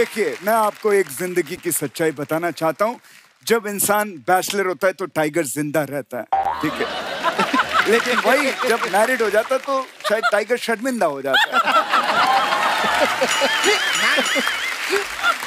देखिए मैं आपको एक ज़िंदगी की सच्चाई बताना चाहता हूँ। जब इंसान बैचलर होता है तो टाइगर ज़िंदा रहता है ठीक है? लेकिन वही जब मैरिड हो जाता है तो शायद टाइगर शर्मिंदा हो जाता है।